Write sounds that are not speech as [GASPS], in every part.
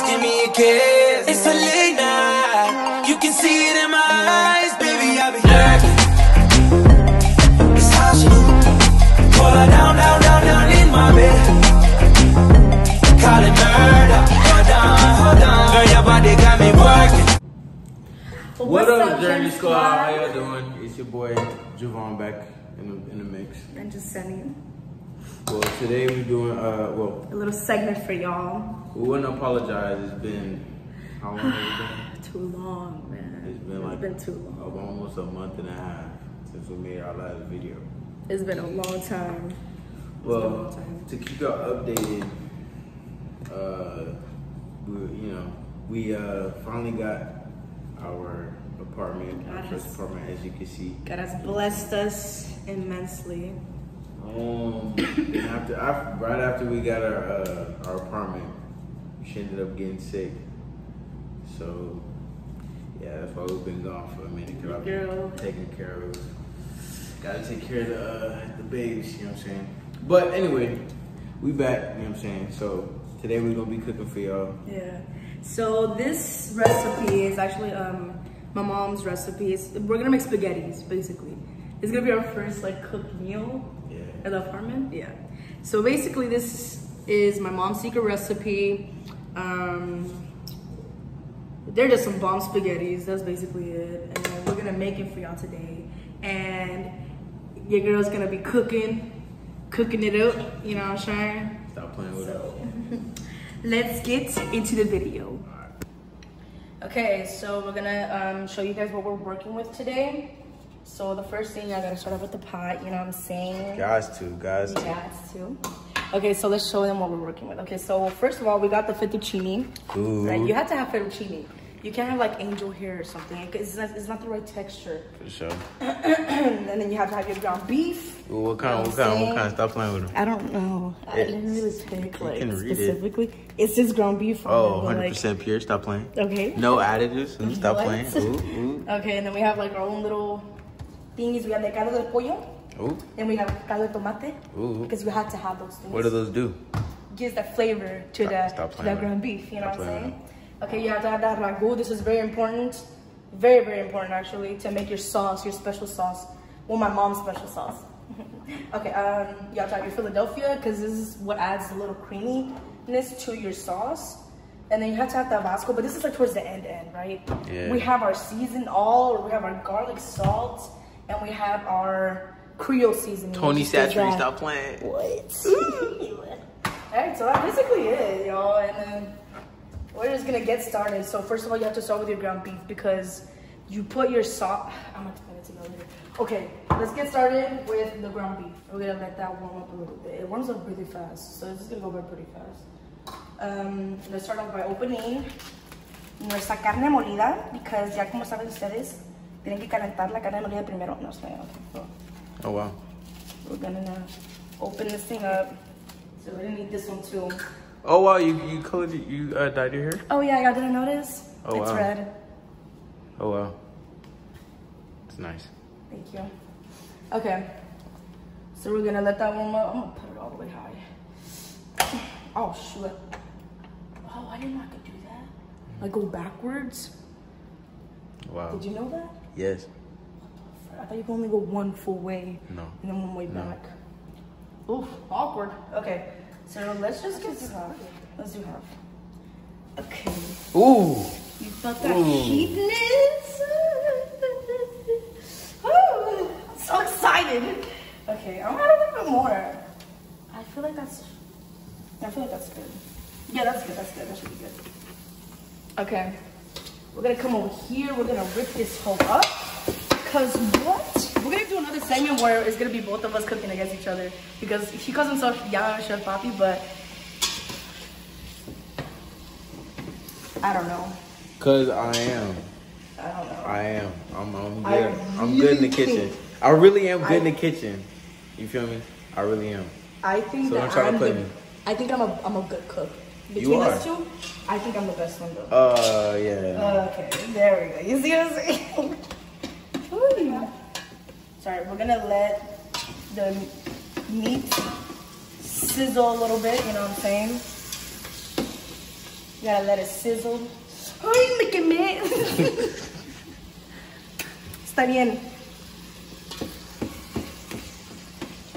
Just give me a kiss. It's a late night. You can see it in my eyes, baby. I've been lurking. It's how she Pull her down, down, down, down in my bed. Call it murder. Hold on, hold on. Girl, your body got me working. What What's up, up, Journey Journey Squad? How y'all doing? It's your boy Javan back in the in the mix. And just sending Well, today we're doing uh well a little segment for y'all. we want to apologize. It's been how long has it [SIGHS] Too long, man. It's been like been too long. of almost a month and a half since we made our last video. It's been a long time. been Well, long time. to keep y'all updated, uh, we you know we uh finally got our apartment, our God first apartment, as you can see. God has blessed us immensely. Um, after, after, right after we got our uh, our apartment, she ended up getting sick. So, yeah, that's why we've been gone for a minute. Cause I've been Girl. taking care of, gotta take care of the uh, the babies. You know what I'm saying? But anyway, we back. You know what I'm saying? So today we're gonna be cooking for y'all. Yeah. So this recipe is actually um my mom's recipe. It's, we're gonna make spaghettis basically. It's gonna be our first like cooked meal Yeah. at the apartment. Yeah. So basically, this is my mom's secret recipe. Um, they're just some bomb spaghettis. That's basically it. And we're gonna make it for y'all today. And your girl's gonna be cooking, cooking it up. You know what I'm saying? Stop playing with it. [LAUGHS] Let's get into the video. Okay, so we're gonna um, show you guys what we're working with today. So the first thing, I gotta start off with the pot. You know what I'm saying? Guys, too, guys. Too. It's two. Okay, so let's show them what we're working with. Okay, so first of all, we got the fettuccine. Ooh. Right, you have to have fettuccine. You can't have like angel hair or something. It's not, it's not the right texture. [CLEARS THROAT] For sure. and then you have to have your ground beef. Ooh, what kind? You What kind? What kind? Stop playing with them. I don't know. I didn't really pick like read it. specifically. It's just ground beef. Oh, it, but, 100 like- percent pure. Stop playing. Okay. No additives. Mm, Stop What? playing. Ooh, [LAUGHS] Okay, and then we have like our own little thingies. We have the caldo del pollo, ooh, and we have caldo de tomate. ooh. Because we had to have those things. What do those do? Gives the flavor to Stop- the to with ground beef. You know Stop what I'm saying? Okay, you have to have that ragu. This is very important, very very important actually to make your sauce, your special sauce. Well, my mom's special sauce. [LAUGHS] okay, um, you have to have your Philadelphia because this is what adds a little creaminess to your sauce. And then you have to have Tabasco, but this is like towards the end end, right? Yeah. We have our season all, we have our garlic salt, and we have our Creole seasoning. Tony Chachere, stop playing. What? [LAUGHS] Alright, so that's basically it, y'all. And then we're just gonna get started. So first of all, you have to start with your ground beef because you put your sauce. I'm gonna explain it to you later. Okay, let's get started with the ground beef. We're gonna let that warm up a little bit. It warms up really fast, so it's gonna go by pretty fast. Um, let's start off by opening nuestra carne molida because ya como saben ustedes, tienen que calentar la carne molida primero. No sé. Okay, so Oh wow. we're gonna open this thing up. So we're gonna need this one too. Oh wow, you you colored it- you uh, dyed your hair? Oh yeah, y'all didn't notice? Oh, it's wow. red. Oh wow. It's nice. Thank you. Okay. So we're gonna let that warm up. I'm gonna put it all the way high. Oh shoot. Oh, I didn't know I could do that. Like go backwards. Wow. Did you know that? Yes. I thought you could only go one full way. No. And then one way No. back. Oof, awkward. Okay. So let's just get started. Let's do half. Okay. Ooh. You felt that Ooh. heatness? Woo, I'm so excited. Okay, I'm gonna add a little bit more. I feel like that's. I feel like that's good. Yeah, that's good. That's good. That should be good. Okay, we're gonna come over here. We're gonna rip this whole up. Cause what? We're gonna do another segment where it's gonna be both of us cooking against each other. Because he calls himself Yaya Chef Papi, but I don't know. Cause I am. I don't know. I am. I'm. I'm I good. I'm good in the kitchen. I really am good in the kitchen. You feel me? I really am. I think So that try to I'm play the, me. I think I'm a I'm a good cook. You Between are. us two, I think I'm the best one though. Uh, yeah. okay, there we go. You see what I'm saying? [LAUGHS] Sorry, we're gonna let the meat sizzle a little bit. You know what I'm saying? You gotta let it sizzle. Ay, me quemé. [LAUGHS] Está bien.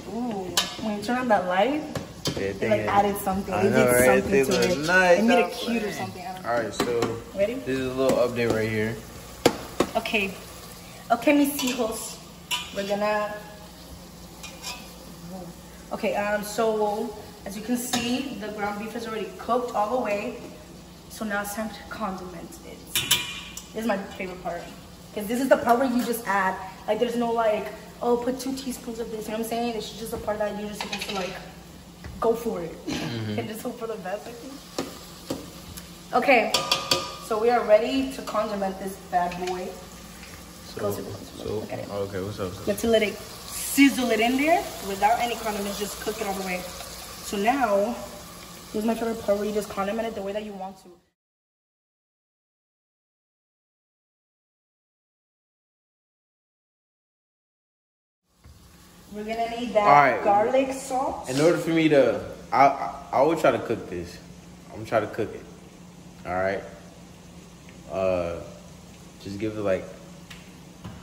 Ooh, when you turn on that light, It like added something. I It know, did right? something It to it. nice. It made it cute or something. I don't know. All right, so Ready? this is a little update right here. Okay. Okay, mis hijos. We're gonna. Okay, um, so as you can see, the ground beef is already cooked all the way. So now it's time to condiment it. This is my favorite part. Because this is the part where you just add. Like, there's no like, oh, put two teaspoons of this. You know what I'm saying? It's just a part that you're just supposed to like go for it and just hope for the best. I think. Okay, so we are ready to condiment this bad boy. So, Close it, close it, so look at it. okay, what's up? You have to let it sizzle it in there without any condiments, just cook it all the way. So now, here's my favorite part where you just condiment it the way that you want to. We're gonna need that All right. garlic salt. In order for me to, I, I I will try to cook this. I'm gonna try to cook it. All right. Uh, just give it like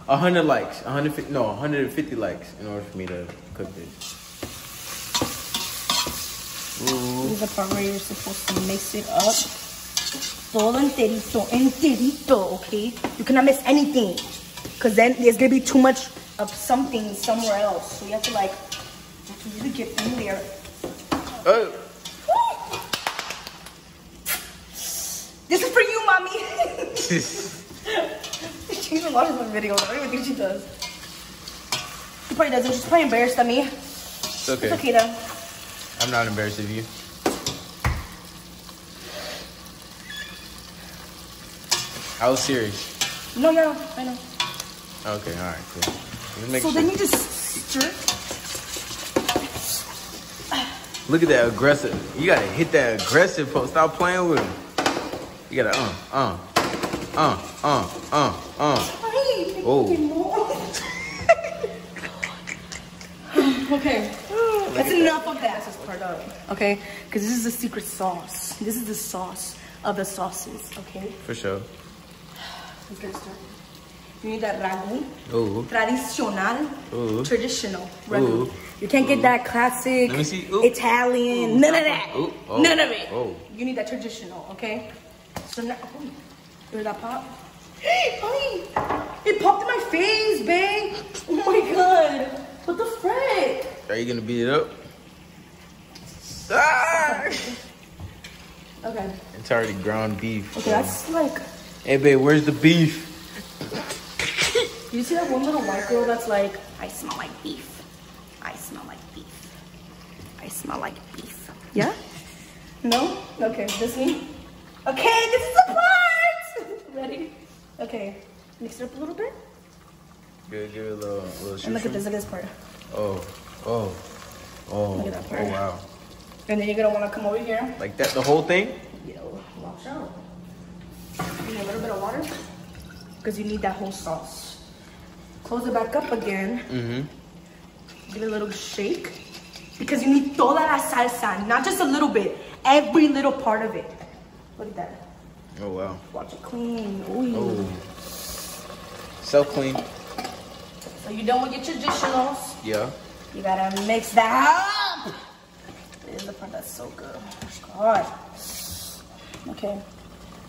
a hundred likes, a hundred fifty, no, a hundred and fifty likes in order for me to cook this. Ooh. This is the part where you're supposed to mix it up. Todo enterito, enterito, okay? You cannot miss anything. Because then there's going to be too much of something somewhere else. So you have to like, you have to really get in there. Oh, This is for you, mommy. [LAUGHS] she even watches my videos. I don't even think she does. She probably doesn't. She's probably embarrassed at me. it's okay. It's okay though. I'm not embarrassed of you. I was serious. No, no, I know. Okay, all right, cool. So sure. then you just stir. Look at that aggressive. You gotta hit that aggressive post. Stop playing with him. You gotta uh uh uh uh uh uh. Oh. [LAUGHS] okay. That's enough of that. This part up. Okay? Because this is the secret sauce. This is the sauce of the sauces. Okay? For sure. Let's get started. You need that ragu. Ooh. Tradicional. Ooh. Traditional ragu. Ooh. You can't get that classic. Ooh. Italian. None of that. Oh. None of it. Oh. You need that traditional. Okay? So now. Hear that pop? [GASPS] Ay, it popped in my face, babe. Oh my god. What the frick? Are you gonna beat it up? Ah! Okay. It's already ground beef. Okay, that's like. Hey babe, where's the beef? You see that one little white girl that's like, I smell like beef. I smell like beef. I smell like beef. Yeah? No? Okay, this me? Okay, this is the part! [LAUGHS] Ready? Okay, mix it up a little bit. Good, give it a little, a little And look at shoot this, look at this part. Oh, oh, oh, Look at that oh, part. oh wow. And then you're gonna wanna come over here. Like that, the whole thing? Yo, watch out. You need a little bit of water. Because you need that whole sauce. Close it back up again. Mm-hmm. Give it a little shake. Because you need toda la salsa, not just a little bit. Every little part of it. Look at that. Oh wow. Watch it clean. Ooh. Oh. So clean. So you're done with your traditionals. Yeah. You gotta mix that up. This is the part that's so good. Oh God. Okay.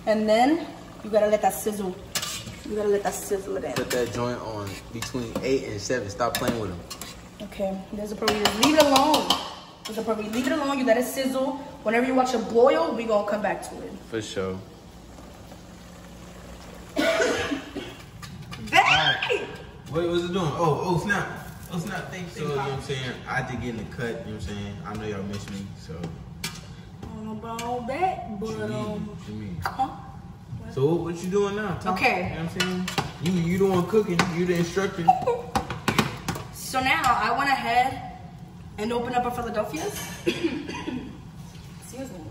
And then you gotta let that sizzle. You gotta let that sizzle it in. Put that joint on between eight and seven. Stop playing with them. Okay, there's a part where leave it alone. There's a part where you leave it alone, you let it sizzle. Whenever you watch it boil, we gonna come back to it. For sure. [COUGHS] Hey! What was it doing? Oh, oh snap. Oh snap. Thanks. So you know what I'm saying? I had to get in the cut, you know what I'm saying? I know y'all miss me, so I don't know about all that, but what you mean? um, What you mean? huh? So what, you doing now? Talk. Okay. You know what I'm saying? You you the one cooking, you the instructor. [LAUGHS] So now I went ahead and opened up a Philadelphia's. Excuse me.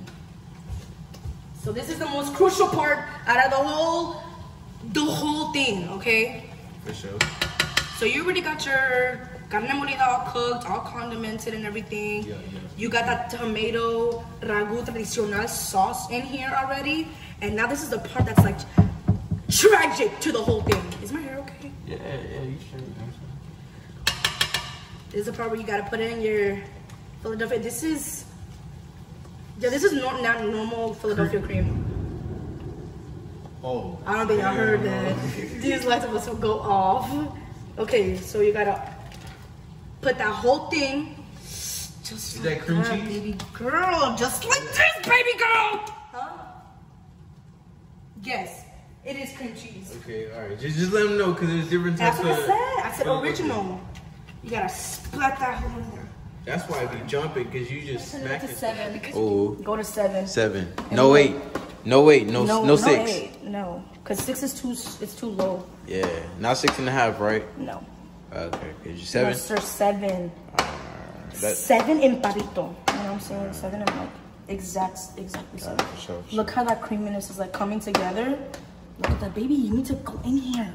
So this is the most crucial part out of the whole, the whole thing, okay? For sure. So you already got your carne molida all cooked, all condimented and everything. Yeah, yeah. You got that tomato ragu tradicional sauce in here already. And now this is the part that's like tragic to the whole thing. Is my hair okay? Yeah, yeah, you should. This is the part where you gotta put in your Philadelphia. This is, yeah, this is not, not normal Philadelphia cream. Oh. I don't think I heard that. [LAUGHS] These lights are supposed to go off. Okay, so you gotta put that whole thing. Just Is that cream cheese? baby girl. Just like this, baby girl. Huh? Yes, it is cream cheese. Okay, all right. Just, just let them know because there's different That's types what I said. I said Okay. original. You gotta splat that whole in there. That's why I be jumping because you just Turn it smack to it. seven. Oh. Go to seven. Seven. No eight. No eight. No no, no six. eight. No, because six is too. It's too low. Yeah, not six and a half, right? No. Okay, cause you seven. No, sir, seven. That, seven in parito. You know what I'm saying? Seven in like exact, exactly for sure, for Look how that creaminess is like coming together. Look at that, baby. You need to go in here.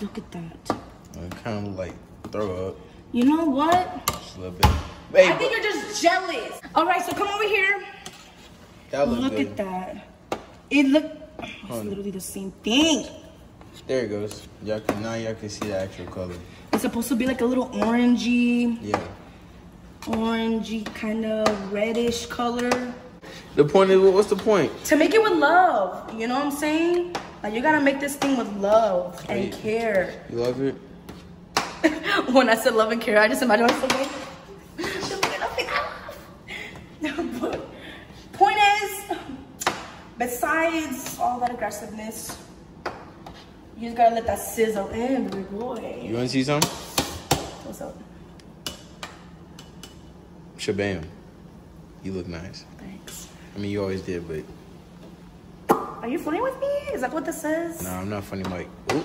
Look at that. I kind of like throw up You know what? just a little bit. I think you're just jealous. All right, so come over here. Look good. at that. It look. It's literally the same thing. There it goes. Y'all can now y'all can see the actual color. It's supposed to be like a little orangey, Yeah. orangey kind of reddish color. The point is, what's the point? to make it with love. You know what I'm saying? Like you gotta make this thing with love and Wait. care. You love it? [LAUGHS] when I said love and care, I just imagine myself like. Point is, besides all that aggressiveness, you just gotta let that sizzle in, baby boy. You want to see something? What's up? Shabam. You look nice. Thanks. I mean, you always did, but Are you flirting with me? Is that what this is? no, I'm not funny, Mike. Ooh.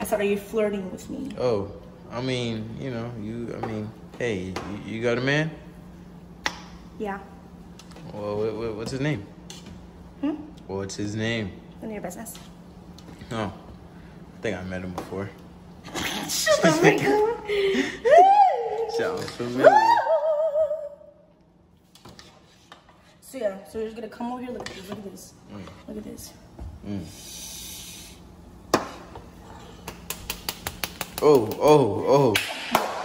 I said, are you flirting with me? Oh, I mean, you know, you. I mean, hey, you, you got a man? Yeah. Well, what, what, what's his name? Hmm? What's his name? None of your business. No, I think I met him before. [LAUGHS] Shut up. [LAUGHS] Sounds familiar. So yeah, so you're just gonna come over here. Look at this. Look at this. Look at this. Oh, oh, oh.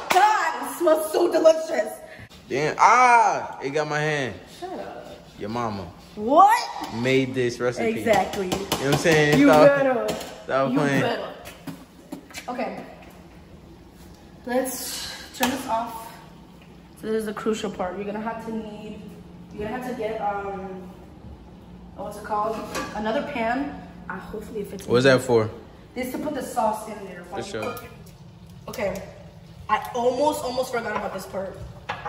God, it smells so delicious. Damn. Ah, it got my hand. Shut up. Your mama What? made this recipe. Exactly. You know what I'm saying? You Stop- better. Stop You playing. better. Okay. Let's turn this off. So this is the crucial part. You're gonna have to need. You're gonna have to get um. What's it called? Another pan. Uh, hopefully it fits. What's that for? This to put the sauce in there. For sure. Okay. I almost, almost forgot about this part.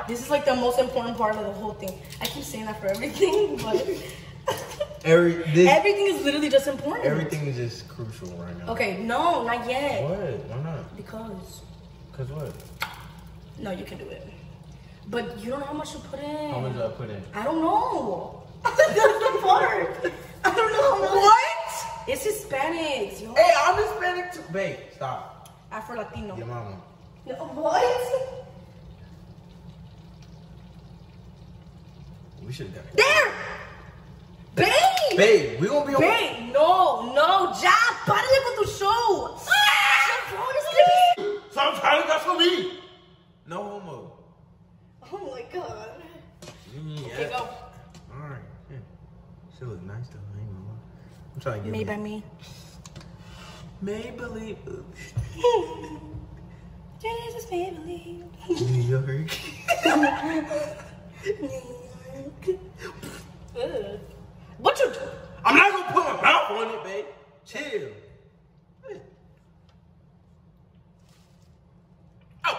This is like the most important part of the whole thing. I keep saying that for everything, [LAUGHS] but [LAUGHS] Every this, everything is literally just important. everything is just crucial right now. Okay, no, not yet. What? Why not? Because Cause what? no, you can do it. But you don't know how much to put in. How much did I put in? I don't know. [LAUGHS] That's the part. I don't know how much. What? It's Hispanics. You know? Hey, I'm Hispanic too. Babe, stop. Afro Latino. Your mama. No, What? We should have done it. There! Babe! Babe, we gonna be on. Babe, no, no, ya, párale con tu show. Stop trying to for me. No homo. Oh my god. Yeah. Okay, go. All right. Yeah. She look nice though. I ain't gonna lie. To get Made by me. Maybelline. Oops. [LAUGHS] Jesus, Maybelline. [LAUGHS] [LAUGHS] New York. Ugh. What you do? I'm not gonna put my mouth on it, babe. Chill. Oh.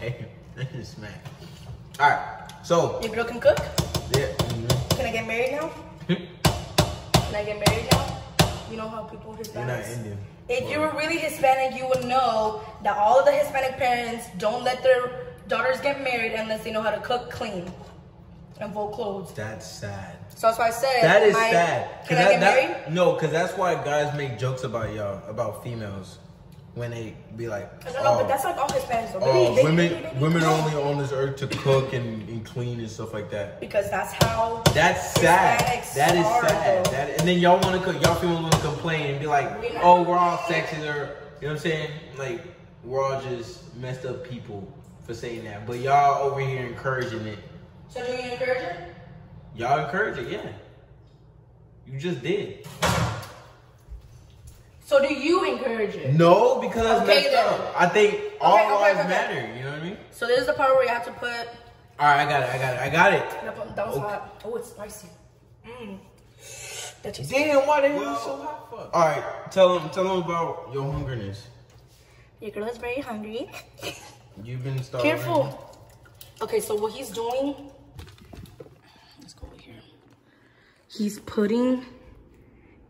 hey, that just smack. All right. So Your girl can cook? Yeah. Can I get married now? Hmm? Can I get married now? You know how people You're not Indian. If you were really Hispanic, you would know that all of the Hispanic parents don't let their daughters get married unless they know how to cook, clean, and fold clothes. That's sad. So that's why I said. That is am I- sad. 'Cause Can I that- get that- married? No, because that's why guys make jokes about y'all, about females. When they be like, I don't know, oh, but that's like all Hispanics though. oh, maybe- women, maybe- maybe- women are only on this earth to cook and, and clean and stuff like that. Because that's how. That's sad. That is are, sad. though. That, and then y'all want to, cook y'all feel want to complain and be like, We oh, we're all sexist or you know what I'm saying? Like we're all just messed up people for saying that, but y'all over here encouraging it. So do you encourage it? Y'all encourage it, yeah. You just did. So do you encourage it? No, because Okay, then. up. I think all Okay, lives okay. matter. You know what I mean? So this is the part where you have to put. All right, I got it. I got it. I got it. That was hot. Oh, it's spicy. Mmm. That tastes Damn, why the hell is so hot for? All right, tell them, tell them about your hungerness. Your girl is very hungry. You've been starving. Careful. Okay, so what he's doing. Let's go over here. He's putting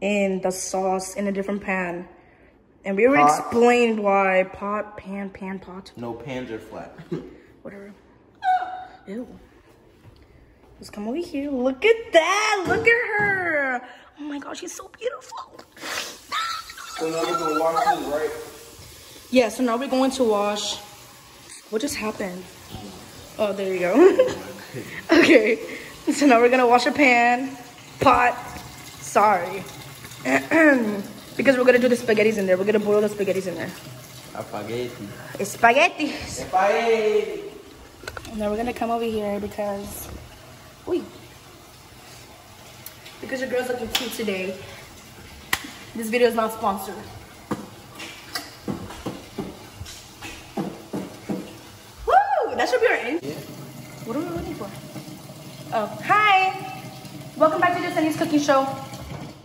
in the sauce in a different pan. And we already Pot. explained why pot, pan, pan, pot, No pans are flat. [LAUGHS] whatever. Ew. Let's come over here. Look at that. Look at her. Oh my gosh, she's so beautiful. so now we're gonna wash this, right? Yeah, so now we're going to wash. What just happened? Oh, there you go. [LAUGHS] okay, so now we're gonna wash a pan, pot. Sorry. [CLEARS THROAT] because we're gonna do the spaghettis in there. We're gonna boil the spaghettis in there. Spaghetti. It's spaghettis. Spaghetti. And then we're gonna come over here because, wait, because your girl's looking cute today. This video is not sponsored. Woo! That should be our end. What are we waiting for? Oh, hi! Welcome back to the Sunny's cooking show.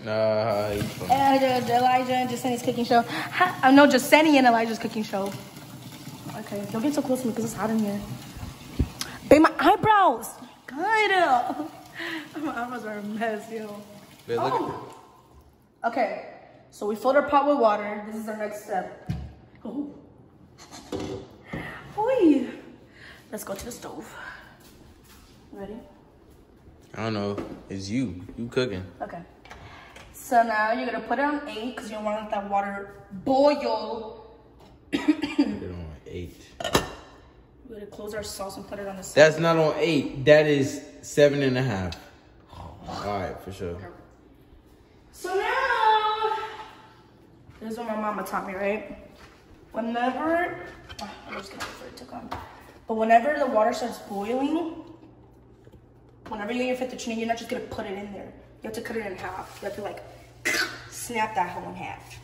Nah. And uh, Elijah and Jacenny's cooking show. I know no, Jacenny and Elijah's cooking show. Okay, don't get so close to me because it's hot in here. Babe, my eyebrows. Good. [LAUGHS] my eyebrows are a mess, yo. Look Oh. Okay, so we filled our pot with water. This is our next step. Oh. Oi. Let's go to the stove. Ready? I don't know. It's you. You cooking. Okay. So now you're gonna put it on eight because you don't want that water boil. Put it on eight. We're gonna close our sauce and put it on the side. That's not on eight. That is seven and a half. All right, for sure. So now, this is what my mama taught me, right? Whenever, ah, I'm just gonna wait for it to come. But whenever the water starts boiling, whenever you get your fettuccine, you're not just gonna put it in there. You have to cut it in half. You have to like snap that whole in half.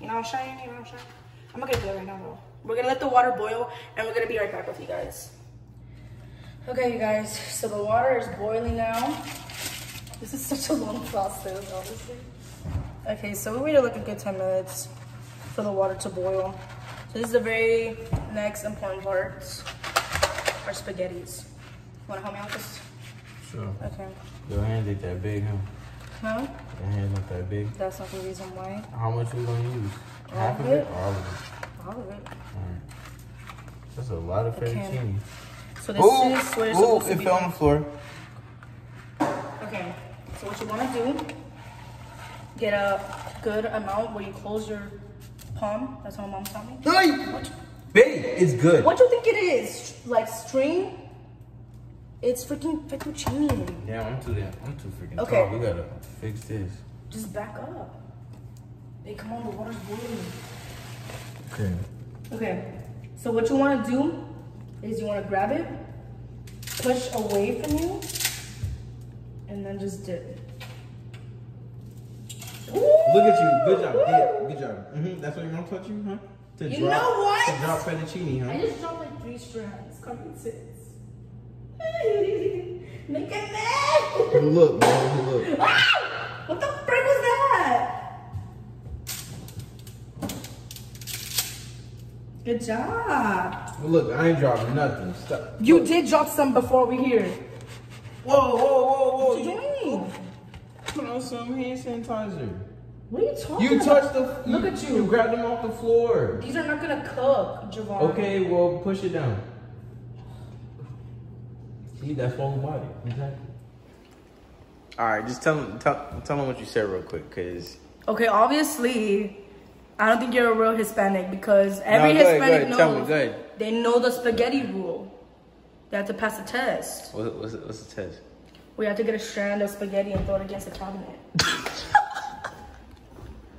You know what I'm saying? You know what I'm saying? I'm not gonna do it right now though. We're gonna let the water boil and we're gonna be right back with you guys. Okay, you guys, so the water is boiling now. This is such a long process, honestly. Okay, so we waited like a good 10 minutes for the water to boil. So this is the very next important part, our spaghettis. Wanna help me out with this? Sure. Okay. Your hands ain't that big, huh? No, Your hands not that big. that's not the reason why. How much are we gonna use? All Half of it? it. All of it. All of it. That's a lot of fettuccine. So this Ooh, is what it's ooh, supposed to it be. fell on the floor. Okay, so what you wanna do, get a good amount where you close your palm. That's how my mom taught me. Hey! Babe, it's good. What do you think it is? Like string? It's freaking fettuccine. Damn, I'm too damn, I'm too freaking Okay. tall. We gotta fix this. Just back up. Hey, come on, the water's boiling. Okay. Okay, so what you want to do is you want to grab it, push away from you, and then just dip. Look at you. Good job. Dip. Good job. hmm That's what your mom taught you, huh? To You drop, know what? To drop fettuccine, huh? I just dropped like three strands. Covered six. [LAUGHS] Make it mad! Look, man. Look. Ah! What the frick was that? Good job. Look, I ain't dropping nothing. Stop. You did drop some before we here. Whoa, whoa, whoa, whoa. What you doing? Put on some hand sanitizer. What are you talking You about? touched the. Look you, at you. You grabbed them off the floor. These are not gonna cook, Javan. Okay, well, push it down. See, that's whole body. Exactly. All right, just tell them, tell, tell them what you said real quick, cause Okay, obviously, I don't think you're a real Hispanic because every go ahead, go Hispanic ahead. knows Tell me, go ahead. they know the spaghetti rule. They have to pass a test. What, what's, the- what's the test? We have to get a strand of spaghetti and throw it against the cabinet. [LAUGHS]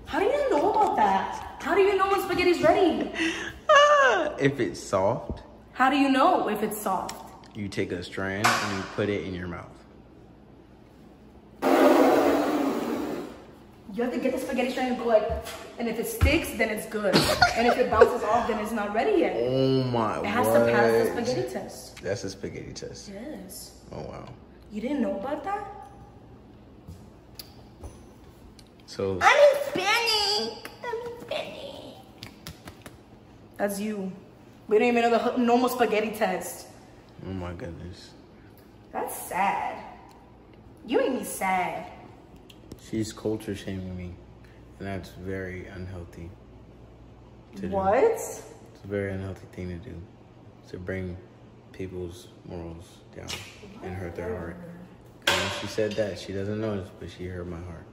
How do you know about that? How do you know when spaghetti's ready? [LAUGHS] If it's soft, How do you know if it's soft? You take a strand and you put it in your mouth. You have to get the spaghetti strand and go like, and if it sticks, then it's good. and if it bounces off, then it's not ready yet. Oh my It has what? to pass the spaghetti test. That's a spaghetti test. Yes. Oh wow. You didn't know about that? So I'm Hispanic. I'm Hispanic. That's you. We don't even know the normal spaghetti test. Oh my goodness. That's sad. You make me sad. She's culture shaming me. And that's very unhealthy. to do. What? It's a very unhealthy thing to do. To bring people's morals down and hurt their heart. she said that, she doesn't know this, but she hurt my heart.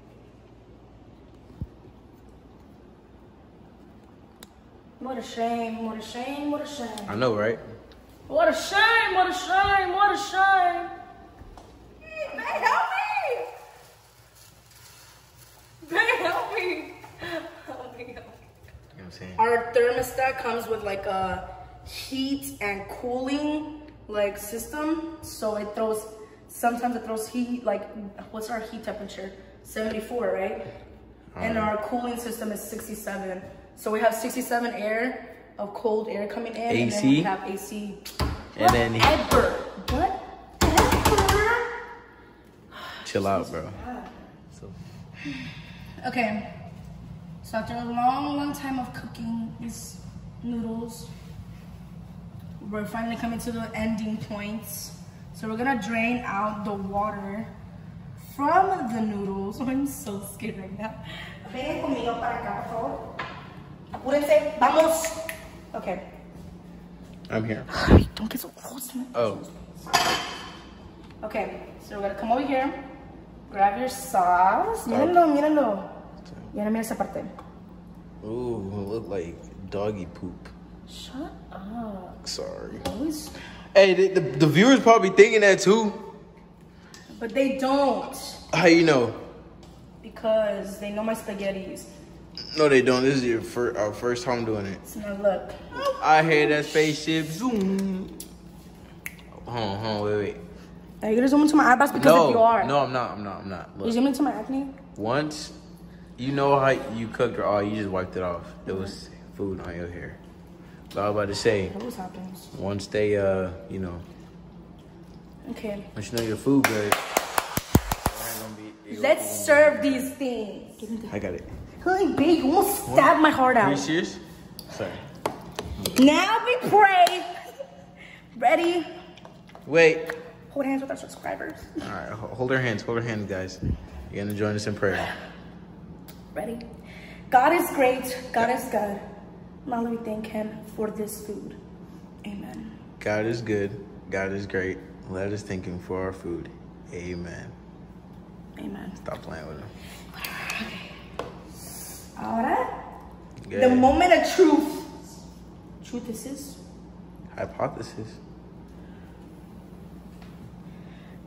What a shame. What a shame. What a shame. I know, right? What a shame. What a shame. What a shame. Man, help me. Man, help me. Help me. Help me. You know what I'm saying? Our thermostat comes with like a heat and cooling like system. So it throws, sometimes it throws heat, like what's our heat temperature? 74, right? And um. our cooling system is 67. So we have 67 air of cold air coming in. And then we AC? have AC. And then he- Whatever. Whatever. Chill out, bro. So, Okay. So after a long, long time of cooking these noodles, we're finally coming to the ending points. So we're gonna drain out the water from the noodles. [LAUGHS] I'm so scared right now. Ven conmigo para acá, por favor. Apúrense. Vamos. Okay. I'm here. [SIGHS] Don't get so close to me. Oh, Okay. So we're gonna come over here. Grab your sauce. Mírenlo, oh. mírenlo. Y ahora mira esa parte. ooh, it look like doggy poop. Shut up. Sorry. Always Hey, the, the, the viewers probably thinking that too. But they don't How you know? because they know my spaghettis. No, they don't. This is your fir- our first time doing it. So now look. I hear that spaceship zoom. Hold on, hold on, wait, wait. Are you gonna zoom into my eyebrows because No, if you are, no, I'm not. I'm not. I'm not. you zoom into my acne. once you know how you cooked or all, you just wiped it off. There was food on your hair. But I was about to say, That always happens. once they, uh, you know, Okay, once you know your food good. it ain't gonna be- let's serve these things. Give me the. I got it. Hey, babe, you almost stabbed my heart out. Are you serious? Sorry. Now we pray. Ready? Wait. Hold hands with our subscribers. All right, hold our hands. Hold our hands, guys. You're gonna join us in prayer. Ready? God is great. God is good. Now we thank Him for this food. Amen. God is good. God is great. Let us thank Him for our food. Amen. Amen. Stop playing with Him. Ahora, Good. the moment of truth. Truth this. Hypothesis.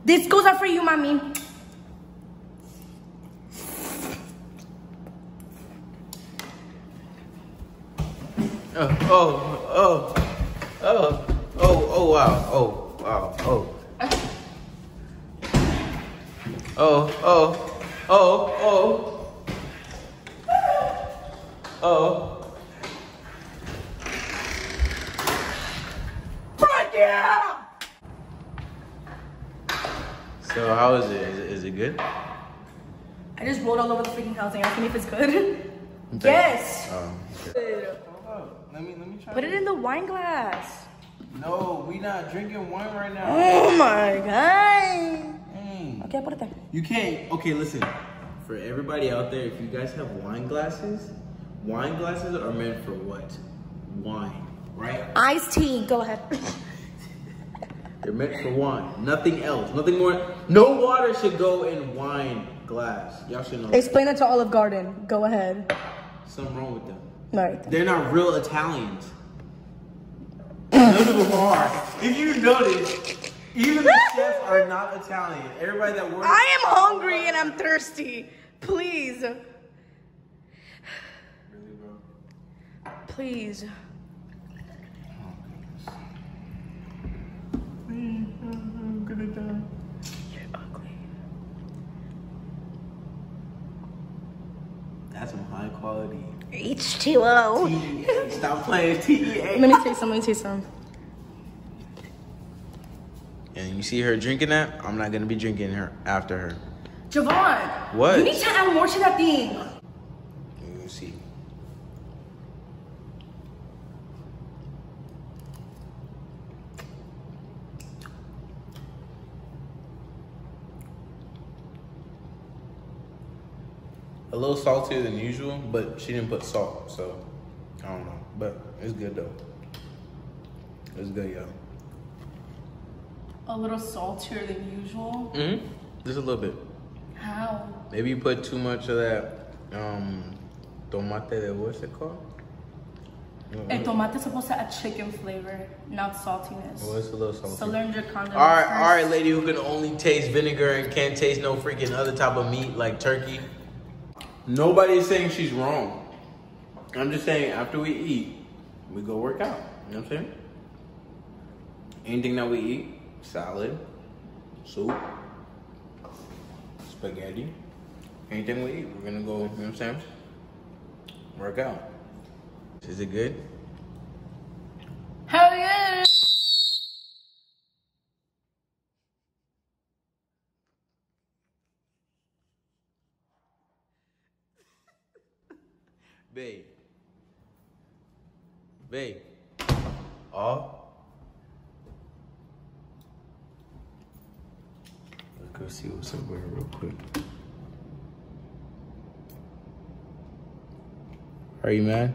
This goes out for you, mommy. Oh, oh, oh, oh, oh, oh, wow, oh, wow, oh. Oh, oh, oh, oh. Oh. Fuck yeah! So how is it? Is it, is it good? I just rolled all over the freaking house and asked me if it's good. [LAUGHS] yes. Um, okay. Let me let me try. Put it in the wine glass. No, we not drinking wine right now. Oh my god. Dang. Okay, put it there. You can't. Okay, listen. For everybody out there, if you guys have wine glasses, wine glasses are meant for what? Wine, right? Iced tea. Go ahead. [LAUGHS] They're meant for wine. Nothing else. Nothing more. No water should go in wine glass. Y'all should know. that. Explain it to Olive Garden. Go ahead. Something wrong with them. Right. They're not real Italians. None of them are. If you notice, even the [LAUGHS] chefs are not Italian. Everybody that works. I am hungry and I'm thirsty. Please. Please. I'm gonna die. You're ugly. That's some high quality. H2O. Stop playing TEA. Let me taste some. Let me taste some. And you see her drinking that? I'm not gonna be drinking her after her. Javan. What? You need to add more to that thing. You see. A little saltier than usual, but she didn't put salt, so I don't know. But it's good though. It's good, yo. A little saltier than usual. Mm-hmm. Just a little bit. How? Maybe you put too much of that um tomate de what's it called? El tomate is supposed to add chicken flavor, not saltiness. Well, it's a little salty. So learn your condiments. All right, first. all right, lady who can only taste vinegar and can't taste no freaking other type of meat like turkey. Nobody's saying she's wrong. I'm just saying after we eat, we go work out. You know what I'm saying? Anything that we eat, salad, soup, spaghetti, anything we eat, we're gonna go, you know what I'm saying? Work out. Is it good? Hell yeah! Babe. Babe. Oh. Let's go see what's up with her real quick. Are you mad?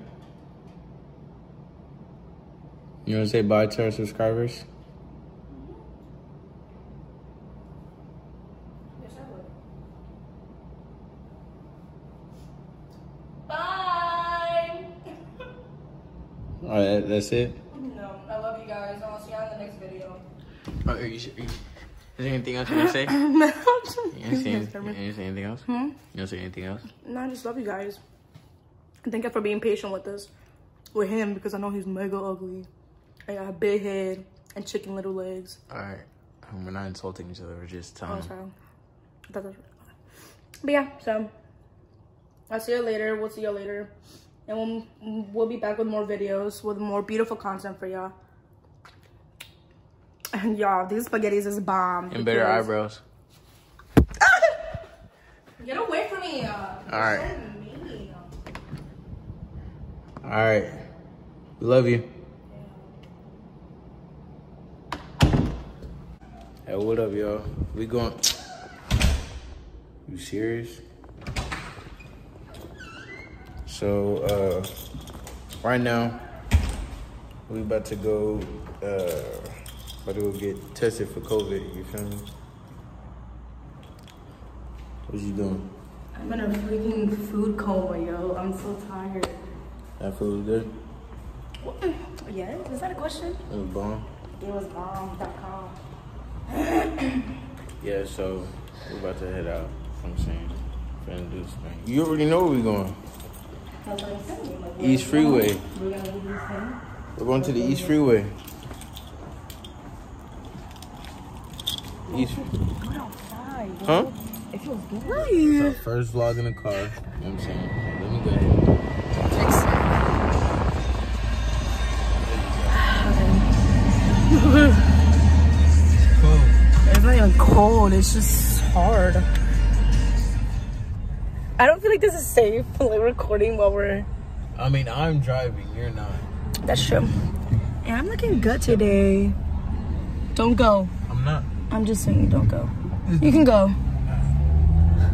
You want to say bye to our subscribers? Bye! All right, that's it. No, I love you guys. I'll see you on the next video. Oh, are you, are you, is there anything else you want to say? [LAUGHS] You say, you want to say anything else? Hmm? You want to say anything else? No, I just love you guys. And thank you for being patient with us. With him, because I know he's mega ugly. I got a big head and chicken little legs. All right. Um, We're not insulting each other. We're just Oh, telling. sorry. I thought that was- But yeah, so I'll see you later. We'll see you later. And we'll, we'll be back with more videos with more beautiful content for y'all. And y'all, these spaghettis is bomb. and better eyebrows. [LAUGHS] Get away from me. All right. you're so mean. All right. We love you. Hey, what up, y'all? We going. [TSK] You serious? So, uh, right now, we about to go, uh, about to go get tested for COVID. You feel me? What you doing? I'm in a freaking food coma, yo. I'm so tired. That food was good? Yes? Is that a question? It was bomb. It was bomb.com. [COUGHS] Yeah, so we're about to head out. I'm saying, finna do this thing. You already know where we going. East Freeway. We're going to the East Freeway. East. Huh? It feels our first vlog in the car. You know what I'm saying? Okay, let me go. It's not even cold. It's just hard. I don't feel like this is safe, [LAUGHS] like recording while we're. I mean, I'm driving. You're not. That's true. And I'm looking good today. Don't go. I'm not. I'm just saying, don't go. You can go.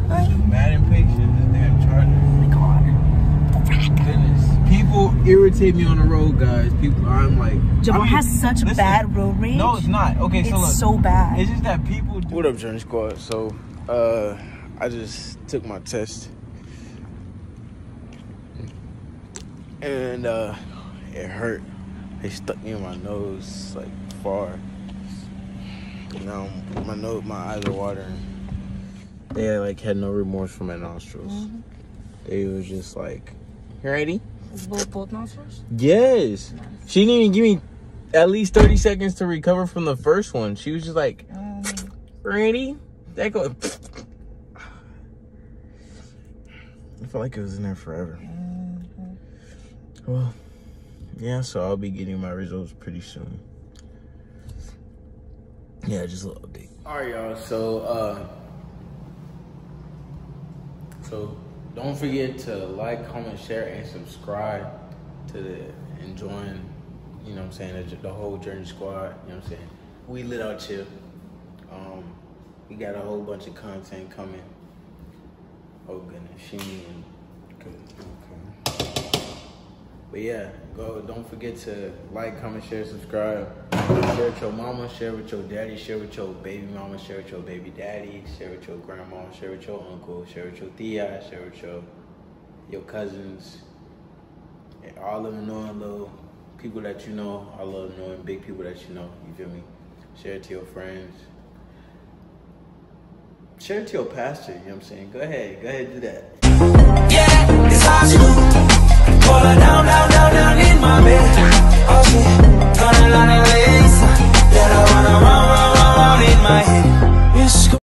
I'm mad impatient. This damn charger. Oh my god. Goodness. People irritate me on the road, guys. People, I'm like. Javan I mean, has such listen. bad road rage. No, it's not. Okay, so look. It's so bad. It's just that people. Do- what up, Journey Squad? So, uh, I just took my test, and uh, it hurt. It stuck me in my nose like far. Now my nose, my eyes are watering. They like had no remorse for my nostrils. They was just like, "You ready?" Both, both nostrils? Yes. She didn't even give me at least 30 seconds to recover from the first one. She was just like, Um, ready? That go. I felt like it was in there forever. Well, yeah, so I'll be getting my results pretty soon. Yeah, just a little update. All right, y'all. So, uh, so don't forget to like, comment, share, and subscribe to the enjoying. You know what I'm saying? The, the whole Journey Squad. You know what I'm saying? We lit out chill. Um, we got a whole bunch of content coming. Oh goodness, she and good. Okay. But yeah, go. Don't forget to like, comment, share, subscribe. Share with your mama, share with your daddy, share with your baby mama, share with your baby daddy, share with your grandma, share with your uncle, share with your tia, share with your your cousins, and all of the annoying little people that you know, all of annoying big people that you know. You feel me? Share it to your friends share it to your pastor, you know what I'm saying? Go ahead, go ahead do that. Yeah, it's down, down, down, down in my bed. Oh got a lot of that I wanna run, run, run, run in my head.